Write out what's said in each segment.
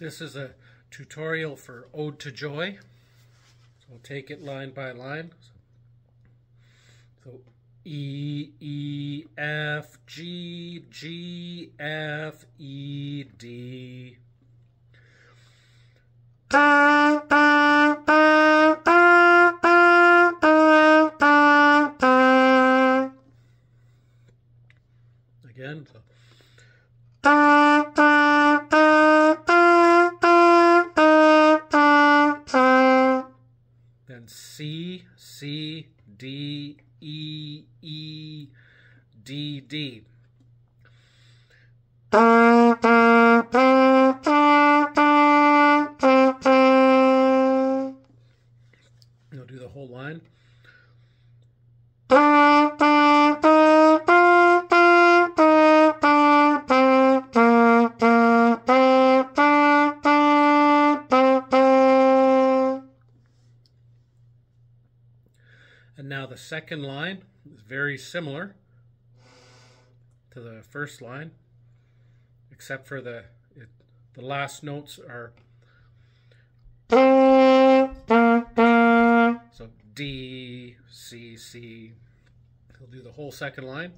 This is a tutorial for Ode to Joy. So we'll take it line by line. So E, E, F, G, G, F, E, D. Again. So. Then C, C, D, E, E, D, D. You'll do the whole line. And now the second line is very similar to the first line, except for the it, the last notes are so D, C, C. He'll do the whole second line.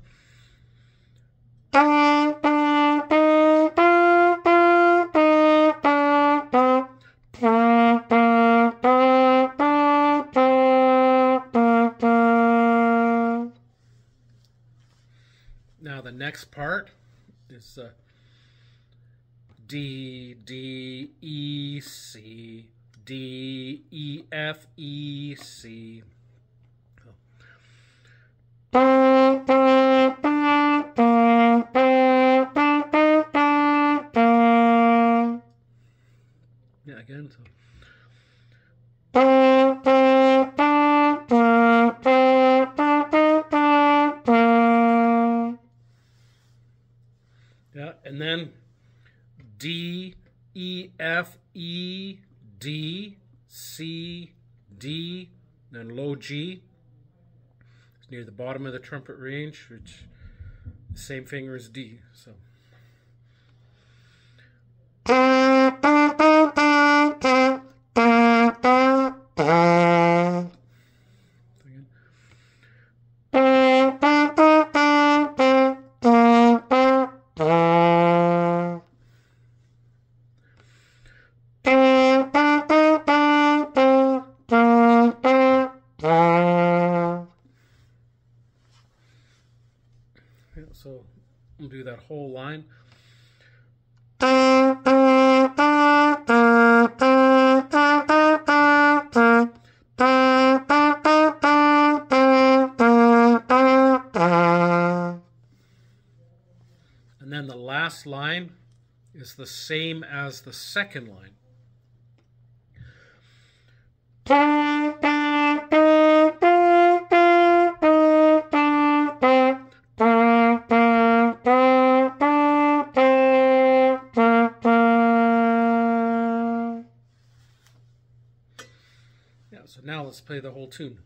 The next part is uh, D, D, E, C, D, E, F, E, C. Yeah, again. So. Yeah, and then D, E, F, E, D, C, D, then low G. It's near the bottom of the trumpet range, which the same finger as D. So. So we'll do that whole line. And then the last line is the same as the second line. Now let's play the whole tune.